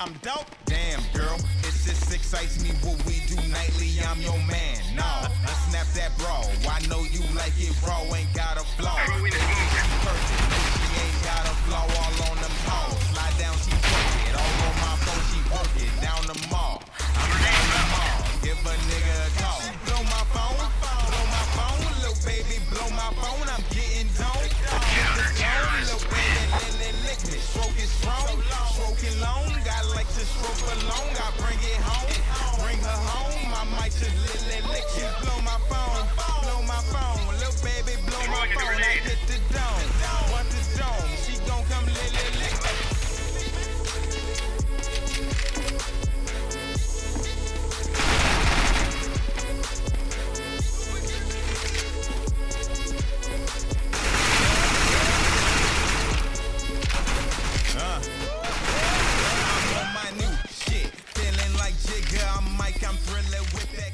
I'm dope. Damn, girl, it just excites me what we do nightly. I'm your man. No, I snap that bra. I know you like it raw, ain't got a flaw. She perfect. No, she ain't got a flaw all on them toes. Slide down, she work it. All on my phone, she work it. Down the mall. I'm down the mall. Give a nigga a call. Blow my phone, blow my phone, little baby, blow my phone. I'm getting zoned. Get the zone, little baby, lick, me. Stroke it strong, stroke it long. For long. I bring it home, mic, I'm thrilling with it.